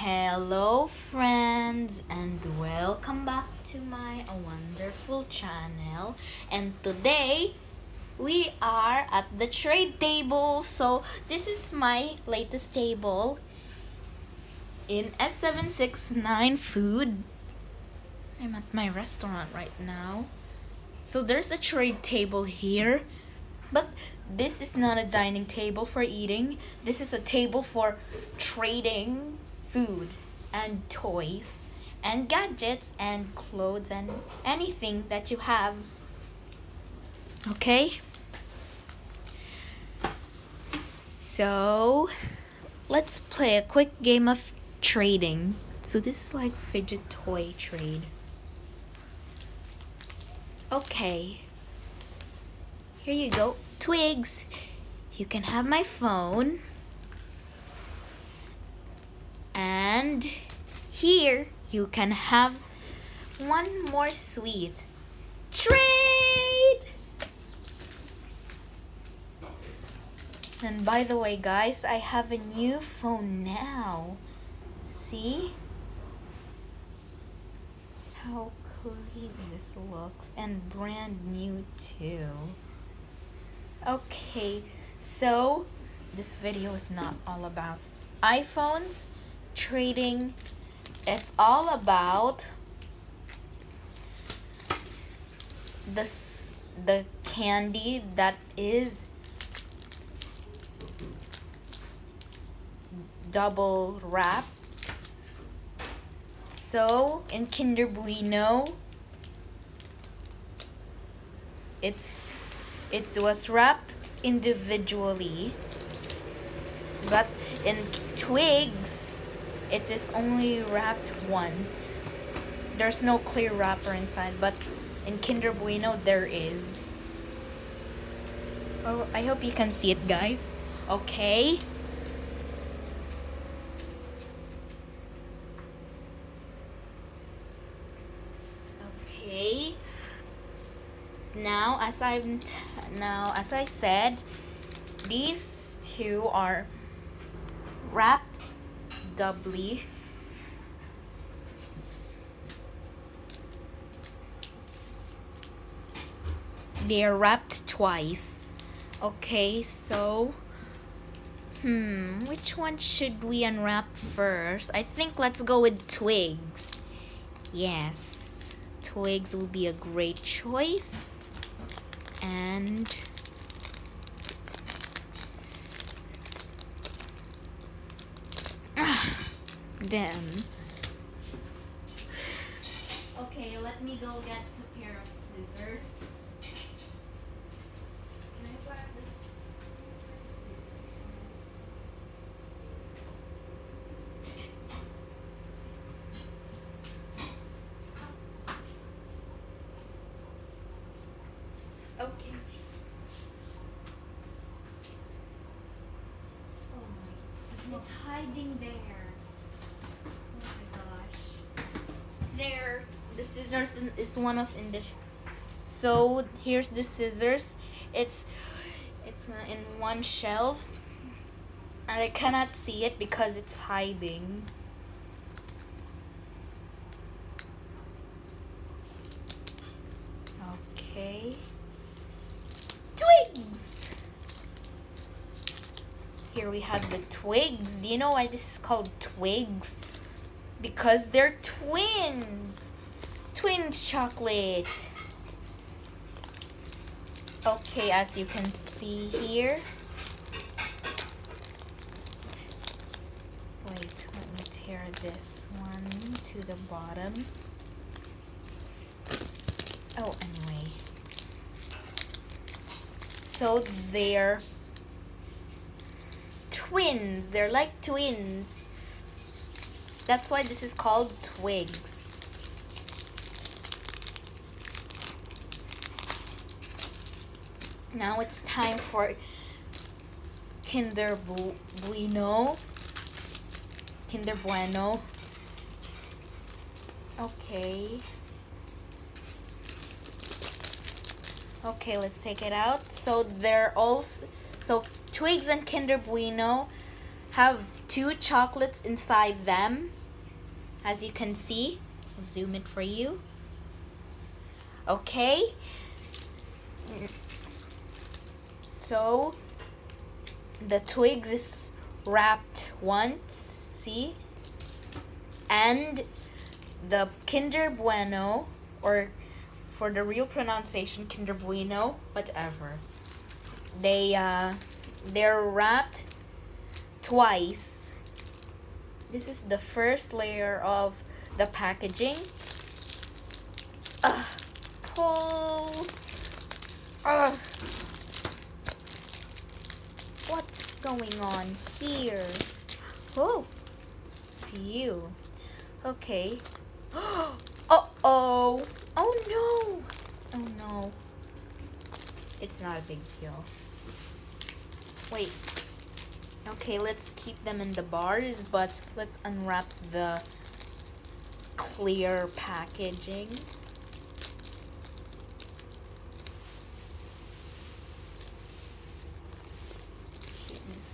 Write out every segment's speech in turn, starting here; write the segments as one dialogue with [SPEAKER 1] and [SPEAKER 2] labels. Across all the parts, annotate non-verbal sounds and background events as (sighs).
[SPEAKER 1] Hello friends and welcome back to my wonderful channel. And today we are at the trade table. So this is my latest table in S769 food. I'm at my restaurant right now. So there's a trade table here but this is not a dining table for eating. This is a table for trading food and toys and gadgets and clothes and anything that you have. Okay? So, let's play a quick game of trading. So this is like fidget toy trade. Okay. Here you go. Twix. You can have my phone. And here you can have one more sweet. Trade! And by the way, guys, I have a new phone now. See? How clean this looks and brand new too. Okay, so this video is not all about iPhones trading. It's all about this the candy that is double wrap so in Kinder Bueno it's it was wrapped individually but in Twix it is only wrapped once. There's no clear wrapper inside, but in Kinder Bueno there is. Oh, I hope you can see it, guys. Okay. Okay. Now, as I've now as I said, these two are wrapped doubly. They're wrapped twice. Okay, so hmm, which one should we unwrap first? I think let's go with Twix. Yes, Twix will be a great choice. And Damn. Okay, let me go get a pair of scissors. Okay. Oh my, it's hiding there. there the scissors is one of in so here's the scissors. It's it's in one shelf and I cannot see it because it's hiding. Okay. Twix! Here we have the Twix. Do you know why this is called Twix? Because they're twins. Twins chocolate. Okay, as you can see here. Wait, let me tear this one to the bottom. Oh, anyway. So they're twins. They're like twins. That's why this is called Twix. Now it's time for Kinder Bueno. Kinder Bueno. Okay. Okay, let's take it out. So they're all so Twix and Kinder Bueno have two chocolates inside them. As you can see, zoom it for you. Okay. So the Twix is wrapped once, see? And the Kinder Bueno or for the real pronunciation Kinder Bueno, whatever. They uh they're wrapped twice. This is the first layer of the packaging. Ugh, pull. Ugh. Going on here? Oh, phew. Okay. (gasps) Uh-oh. Oh no! Oh no. It's not a big deal. Wait. Okay, let's keep them in the bars, but let's unwrap the clear packaging.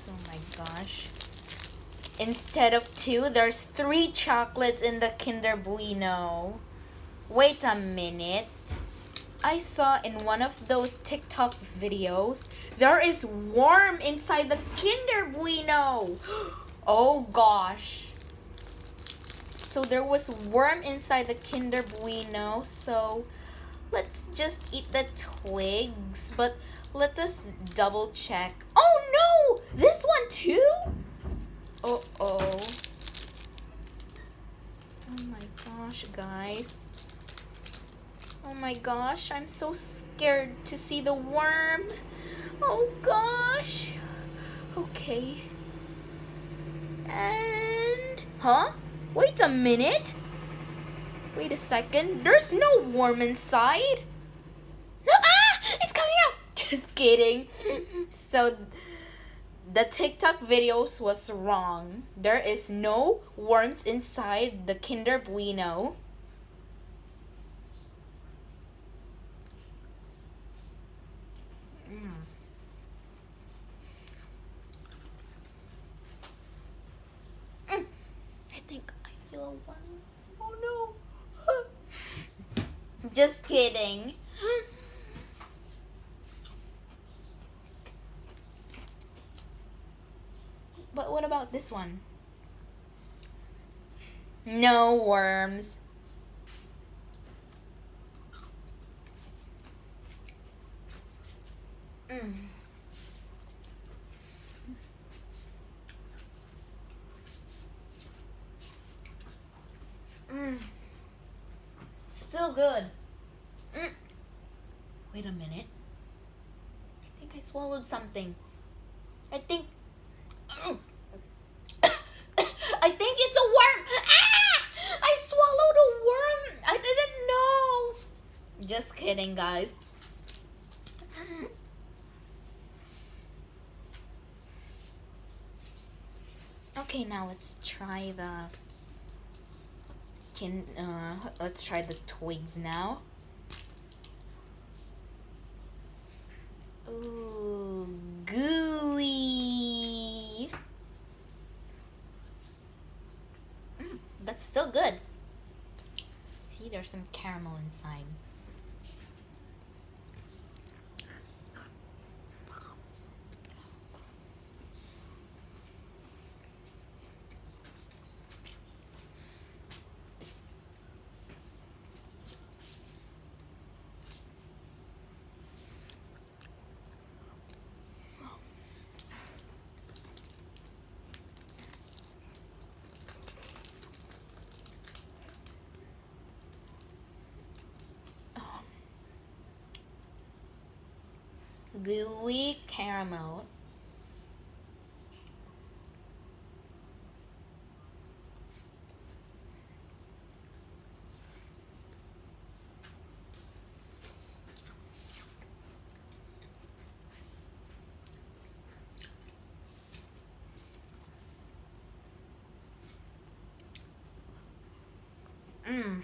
[SPEAKER 1] Oh my gosh. Instead of two, there's three chocolates in the Kinder Bueno. Wait a minute. I saw in one of those TikTok videos, there is worm inside the Kinder Bueno. (gasps) Oh gosh. So there was worm inside the Kinder Bueno. So let's just eat the Twix. But let us double check. Oh no! This one too? Uh oh. Oh my gosh, guys. Oh my gosh, I'm so scared to see the worm. Oh gosh. Okay. And. Huh? Wait a minute. Wait a second. There's no worm inside. Ah! It's coming out! (laughs) Just kidding. (laughs) so. The TikTok videos was wrong. There is no worms inside the Kinder Bueno. Mm. Mm. I think I feel a worm. Oh no. (laughs) Just kidding. (laughs) but what about this one? No worms. Mm. Mm. Still good. Mm. Wait a minute. I think I swallowed something. I think. I think it's a worm. Ah! I swallowed a worm. I didn't know. Guys. Okay, now let's try the can uh, let's try the Twix now. Ooh, gooey. Mm, that's still good. See, there's some caramel inside. Gooey caramel. Mmm.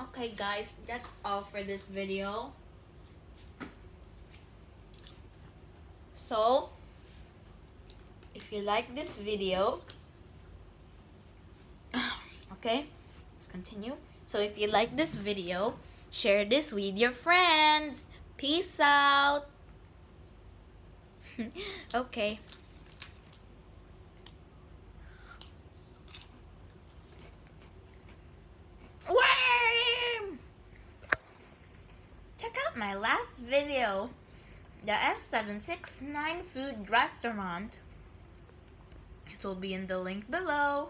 [SPEAKER 1] Okay guys, that's all for this video. So, if you like this video, (sighs) okay, let's continue. So if you like this video, share this with your friends. Peace out. (laughs) okay. Check out my last video, the S769 Food Restaurant. It will be in the link below.